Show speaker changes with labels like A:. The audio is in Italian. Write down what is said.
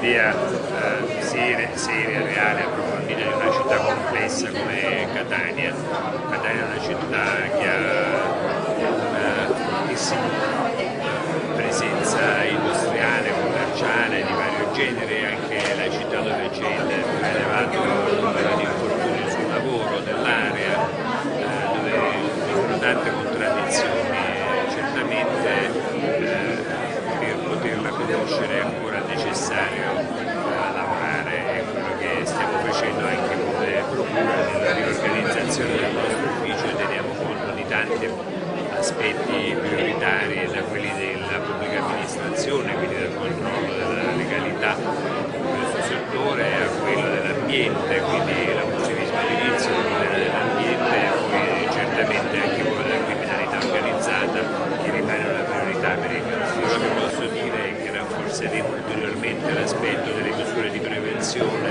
A: via eh, seria, seria, reale, approfondita di una città complessa come Catania. Catania è una città che ha una presenza industriale, commerciale di vario genere, anche la città dove c'è il più elevato necessario lavorare e quello che stiamo facendo anche con le procure nella riorganizzazione del nostro ufficio. Teniamo conto di tanti aspetti prioritari da quelli della pubblica amministrazione, quindi dal controllo della legalità in questo settore a quello dell'ambiente, quindi inserire ulteriormente l'aspetto delle misure di prevenzione